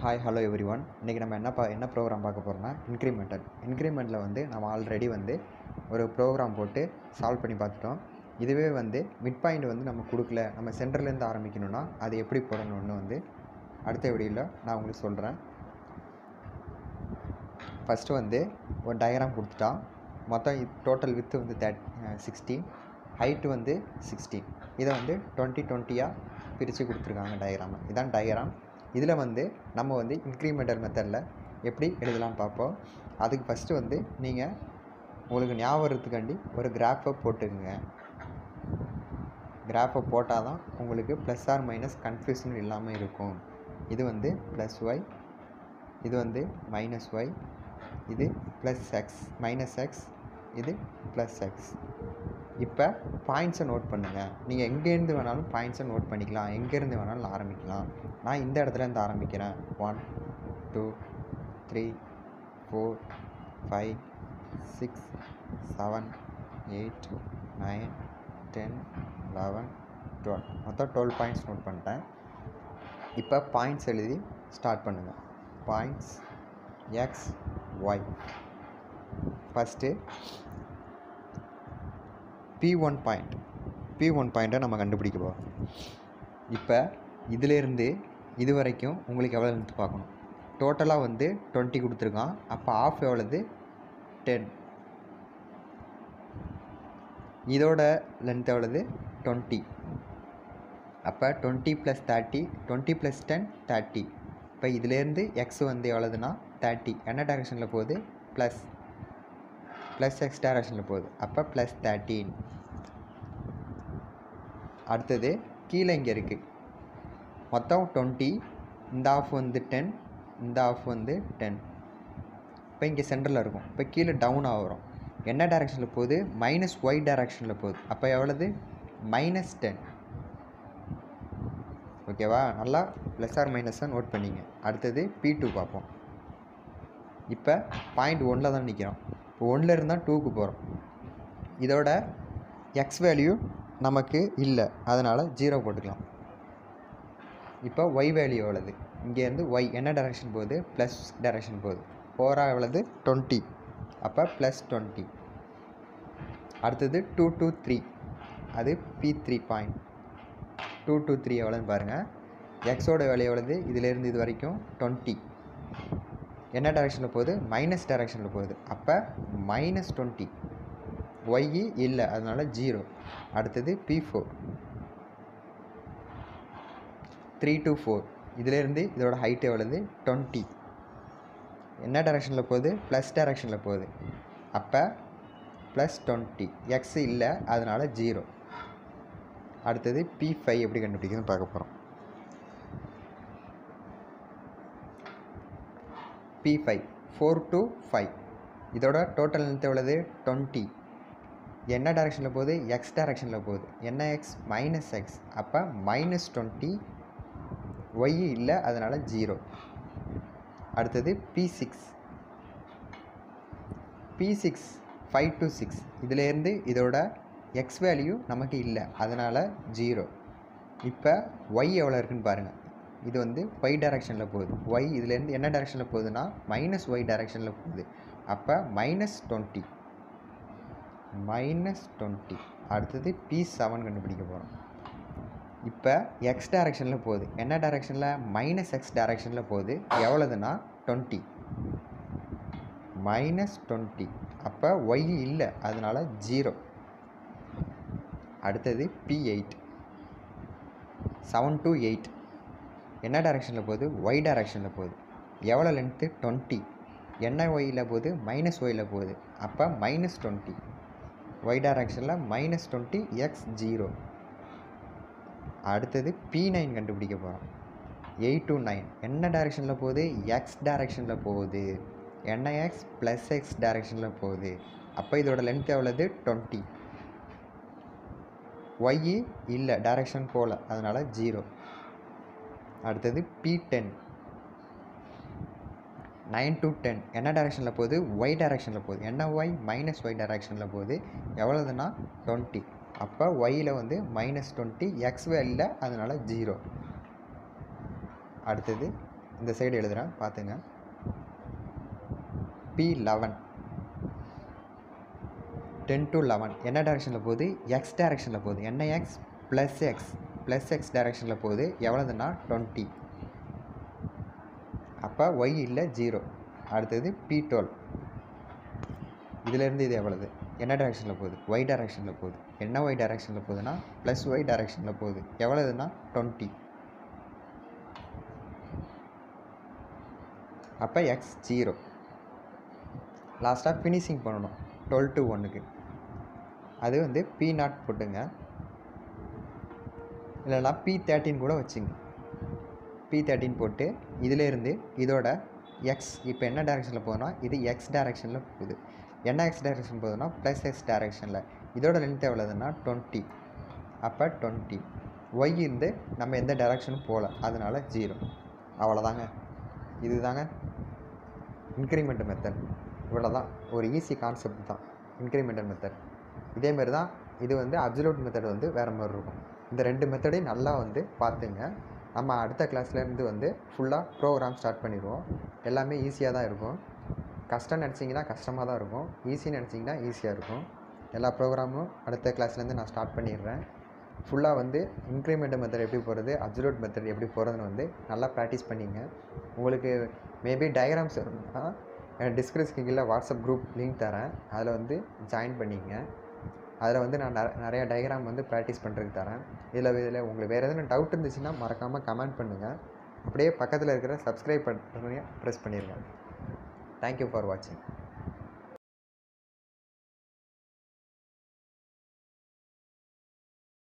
Hi hello every one இன்றைக்கி நம்ம என்ன பா என்ன ப்ரோக்ராம் பார்க்க போகிறோம்னா இன்க்ரிமெண்டல் இன்க்ரிமெண்ட்டில் வந்து நம்ம ஆல்ரெடி வந்து ஒரு ப்ரோக்ராம் போட்டு சால்வ் பண்ணி பார்த்துட்டோம். இதுவே வந்து மிட் பாயிண்ட் வந்து நம்ம கொடுக்கல. நம்ம சென்டர்லேருந்து ஆரம்பிக்கணும்னா அது எப்படி போடணும்னு வந்து அடுத்த வீடியோவில் நான் உங்களுக்கு சொல்கிறேன் ஃபஸ்ட்டு வந்து ஒரு டயக்ராம் கொடுத்துட்டா மொத்தம் டோட்டல் வித்து வந்து தேர்ட் சிக்ஸ்டீன் ஹைட்டு வந்து சிக்ஸ்டீன் இதை வந்து டுவெண்ட்டி டுவெண்ட்டியாக பிரித்து கொடுத்துருக்காங்க டயக்ராமை இதான் டயக்ராம் இதில் வந்து நம்ம வந்து இன்க்ரிமெண்டல் மெத்தடில் எப்படி எழுதலாம்னு பார்ப்போம். அதுக்கு ஃபஸ்ட்டு வந்து நீங்கள் உங்களுக்கு ஞாபகம் ஒரு கிராஃபை போட்டுக்குங்க. கிராஃபை போட்டால் தான் உங்களுக்கு ப்ளஸ் ஆர் மைனஸ் கன்ஃபியூஷன் இல்லாமல் இருக்கும். இது வந்து ப்ளஸ் ஒய் இது வந்து மைனஸ் ஒய் இது ப்ளஸ் எக்ஸ் மைனஸ் எக்ஸ் இது ப்ளஸ் எக்ஸ் இப்போ பாயிண்ட்ஸை நோட் பண்ணுங்கள் நீங்கள் எங்கேருந்து வேணாலும் பாயிண்ட்ஸை நோட் பண்ணிக்கலாம். எங்கேருந்து வேணாலும் ஆரம்பிக்கலாம். நான் இந்த இடத்துல இருந்து ஆரம்பிக்கிறேன். One two three four five six seven eight nine ten eleven twelve மொத்தம் டுவெல் பாயிண்ட்ஸ் நோட் பண்ணிட்டேன். இப்போ பாயிண்ட்ஸ் எழுதி ஸ்டார்ட் பண்ணுங்கள் points x y first P one point P one பாயிண்ட்டை நம்ம கண்டுபிடிக்க போகிறோம் இப்போ இதிலேருந்து இது வரைக்கும் உங்களுக்கு எவ்வளோ லென்த்து பார்க்கணும். டோட்டலாக வந்து டுவெண்ட்டி கொடுத்துருக்கான். அப்போ ஆஃப் எவ்வளோது டென் இதோட லென்த் எவ்வளோது டுவெண்ட்டி அப்போ twenty plus thirty twenty plus ten thirty இப்போ இதுலேருந்து எக்ஸ் வந்து எவ்வளோதுன்னா தேர்ட்டி என்ன டைரெக்ஷனில் போகுது? ப்ளஸ் ப்ளஸ் எக்ஸ் டேரக்ஷனில் போகுது. அப்போ ப்ளஸ் தேர்ட்டீன் அடுத்தது கீழே இங்கே இருக்குது மொத்தம் டுவெண்ட்டி இந்த ஆஃப் வந்து டென் இந்த ஆஃப் வந்து டென் இப்போ இங்கே சென்டரில் இருக்கும். இப்போ கீழே டவுன் ஆகிறோம் என்ன டைரெக்ஷனில் போகுது? மைனஸ் ஒய் டைரெக்ஷனில் போகுது. அப்போ எவ்வளவு? மைனஸ் டென் ஓகேவா நல்லா ப்ளஸ் ஆர் மைனஸாக நோட் பண்ணிங்க. அடுத்தது பி டூ பார்ப்போம். இப்போ பாயிண்ட் ஒன்றில் தான் நிற்கிறோம் இப்போ ஒன்றில் இருந்தால் டூக்கு போகிறோம் இதோட எக்ஸ் வேல்யூ நமக்கு இல்லை. அதனால் ஜீரோ போட்டுக்கலாம். இப்போ ஒய் வேல்யூ எவ்வளோது இங்கேருந்து ஒய் என்ன டைரெக்ஷன் போகுது? ப்ளஸ் டைரெக்ஷன் போகுது. ஃபோராக எவ்வளவு? டுவெண்ட்டி அப்போ ப்ளஸ் டுவெண்ட்டி அடுத்தது டூ டூ த்ரீ அது P three point two two three எவ்வளோன்னு பாருங்கள் எக்ஸோட வேல்யூ எவ்வளவு? இதிலேருந்து இது வரைக்கும் டுவெண்ட்டி என்ன டேரெக்ஷனில் போகுது? மைனஸ் டேரெக்ஷனில் போகுது. அப்போ மைனஸ் டுவெண்ட்டி ஒய்இ இல்லை. அதனால் ஜீரோ அடுத்தது P four three two four இதிலேருந்து இதோட ஹைட் எவ்வளவு? டுவெண்ட்டி என்ன டேரெக்ஷனில் போகுது? ப்ளஸ் டேரெக்ஷனில் போகுது. அப்போ ப்ளஸ் டுவெண்ட்டி எக்ஸ் இல்லை. அதனால் ஜீரோ அடுத்தது பி ஃபைவ் எப்படி கண்டுபிடிக்குதுன்னு பார்க்க போகிறோம் P five four to five இதோட டோட்டல் லென்த் எவ்வளவு? டுவெண்ட்டி என்ன டேரெக்ஷனில் போகுது? எக்ஸ் டேரெக்ஷனில் போகுது. என்ன எக்ஸ் மைனஸ் எக்ஸ் அப்போ மைனஸ் டுவெண்ட்டி ஒய் இல்லை அதனால் ஜீரோ அடுத்தது P six P six five to six இதிலேருந்து இதோட எக்ஸ் வேல்யூ நமக்கு இல்லை. அதனால் ஜீரோ இப்போ ஒய் எவ்வளோ இருக்குன்னு பாருங்கள் இது வந்து ஒய் டேரெக்ஷனில் போகுது. ஒய் இதுலேருந்து என்ன டைரெக்ஷனில் போகுதுன்னா மைனஸ் ஒய் டைரெக்ஷனில் போகுது. அப்போ மைனஸ் டுவெண்ட்டி மைனஸ் டுவெண்ட்டி அடுத்தது பி செவன் கண்டுபிடிக்க போகிறோம் இப்போ எக்ஸ் டைரக்ஷனில் போகுது. என்ன டைரெக்ஷனில் மைனஸ் எக்ஸ் டைரெக்ஷனில் போகுது. எவ்வளோதுன்னா டுவெண்ட்டி மைனஸ் டுவெண்ட்டி அப்போ ஒய் இல்லை. அதனால் ஜீரோ அடுத்தது P eight seven to eight என்ன டேரெக்ஷனில் போகுது? ஒய் டேரெக்ஷனில் போகுது. எவ்வளோ லென்த்து டுவெண்ட்டி என்ன ஒயில் போகுது? மைனஸ் ஒயில் போகுது. அப்போ மைனஸ் டுவெண்ட்டி ஒய் டைரெக்ஷனில் மைனஸ் டுவெண்ட்டி எக்ஸ் ஜீரோ அடுத்தது பி நைன் கண்டுபிடிக்க போகிறோம் எயிட் டு நைன் என்ன டேரெக்ஷனில் போகுது? எக்ஸ் டேரெக்ஷனில் போகுது. என்ன எக்ஸ் ப்ளஸ் எக்ஸ் டேரெக்ஷனில் போகுது. அப்போ இதோட லென்த் எவ்வளோது டுவெண்ட்டி ஒய்இ இல்லை டேரெக்ஷன் போகல அதனால் ஜீரோ அடுத்தது P ten nine to ten என்ன டேரெக்ஷனில் போகுது? ஒய் டேரெக்ஷனில் போகுது. என்ன ஒய் மைனஸ் ஒய் டேரெக்ஷனில் போகுது. எவ்வளோதுன்னா டுவெண்ட்டி அப்போ ஒய்யில் வந்து மைனஸ் டுவெண்ட்டி எக்ஸ் இல்லை அதனால் ஜீரோ அடுத்தது இந்த சைடு எழுதுகிறேன் பார்த்துங்க P eleven ten to eleven என்ன டேரெக்ஷனில் போகுது? எக்ஸ் டேரெக்ஷனில் போகுது. என்ன x plus x plus x டைரெக்ஷனில் போகுது எவ்வளோதுன்னா டுவெண்ட்டி அப்போ ஒய் இல்லை ஜீரோ அடுத்தது பி டுவெல் இதிலேருந்து இது எவ்வளவு? என்ன டைரெக்ஷனில் போகுது? ஒய் டைரெக்ஷனில் போகுது. என்ன ஒய் டைரெக்ஷனில் போகுதுன்னா ப்ளஸ் ஒய் டைரெக்ஷனில் போகுது. எவ்வளோதுன்னா டுவெண்ட்டி அப்போ எக்ஸ் ஜீரோ லாஸ்ட்டாக ஃபினிஷிங் பண்ணணும். டுவெல் டு ஒன்றுக்கு அது வந்து பி நாட் போட்டுங்க. இல்லைனா பி தேர்ட்டின் கூட வச்சுங்க. பி தேர்ட்டின் போட்டு இதிலேருந்து இதோட எக்ஸ் இப்போ என்ன டேரெக்ஷனில் போகுதுன்னா இது எக்ஸ் டேரெக்ஷனில் போகுது. என்ன எக்ஸ் டேரெக்ஷன் போகுதுன்னா ப்ளஸ் எக்ஸ் டேரெக்ஷனில் இதோட லென்த் எவ்வளோதுன்னா டுவெண்ட்டி அப்போ டுவெண்ட்டி ஒய் இருந்து நம்ம எந்த டேரெக்ஷனும் போகல. அதனால ஜீரோ அவ்வளோதாங்க இதுதாங்க இன்க்ரிமெண்ட் மெத்தட் இவ்வளோ தான் ஒரு ஈஸி கான்செப்ட் தான். இன்க்ரிமெண்டல் மெத்தட் இதேமாரி தான் இது வந்து அப்சல்யூட் மெத்தட் வந்து வேறு மாதிரி இருக்கும். இந்த ரெண்டு மெத்தடையும் நல்லா வந்து பார்த்துங்க. நம்ம அடுத்த கிளாஸ்லேருந்து வந்து ஃபுல்லாக ப்ரோக்ராம் ஸ்டார்ட் பண்ணிடுவோம். எல்லாமே ஈஸியாக தான் இருக்கும். கஷ்டம் நினச்சிங்கன்னா கஷ்டமாக தான் இருக்கும். ஈஸி நினச்சிங்கன்னா ஈஸியாக இருக்கும். எல்லா ப்ரோக்ராமும் அடுத்த கிளாஸ்லேருந்து நான் ஸ்டார்ட் பண்ணிடுறேன். ஃபுல்லாக வந்து இன்க்ரிமெண்ட் மெத்தட் எப்படி போகிறது அப்சல்யூட் மெத்தட் எப்படி போகிறதுன்னு வந்து நல்லா ப்ராக்டிஸ் பண்ணிங்க. உங்களுக்கு மேபி டயக்ராம்ஸ் இருந்தால் டிஸ்கிரிப்ஷன் கீழே வாட்ஸ்அப் குரூப் லிங்க் தரேன். அதில் வந்து ஜாயின் பண்ணிங்க. அதில் வந்து நான் நிற நிறைய டயக்ராம் வந்து ப்ராக்டிஸ் பண்ணுறதுக்கு தரேன். இதில் இதில் உங்களுக்கு வேறு எதனா டவுட் இருந்துச்சுன்னா மறக்காமல் கமெண்ட் பண்ணுங்கள் அப்படியே பக்கத்தில் இருக்கிற சப்ஸ்கிரைப் பண்ணி ப்ரெஸ் பண்ணிடுங்க தேங்க்யூ ஃபார் வாட்சிங்